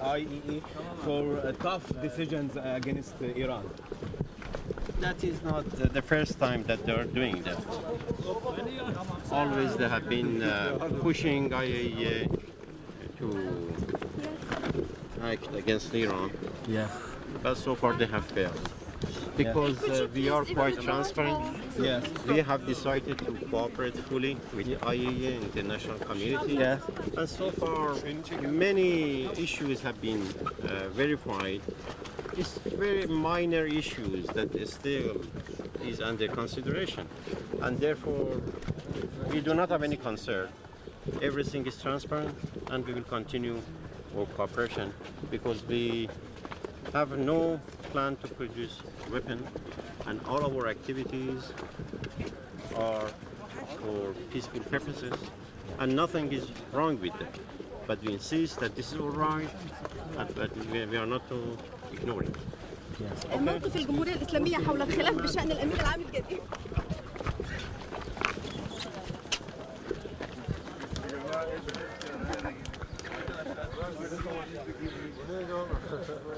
IEA for uh, tough decisions against uh, Iran. That is not uh, the first time that they're doing that. Always they have been uh, pushing IAEA to act against Iran, Yeah. but so far they have failed. Because uh, we are quite transparent, Yes. we have decided to cooperate fully with the IAEA and international community. Yes. And so far, many issues have been uh, verified. It's very minor issues that still is under consideration, and therefore we do not have any concern. Everything is transparent, and we will continue our cooperation because we have no plan to produce weapon and all our activities are for peaceful purposes and nothing is wrong with that. But we insist that this is all right, but we are not to ignore it. Okay.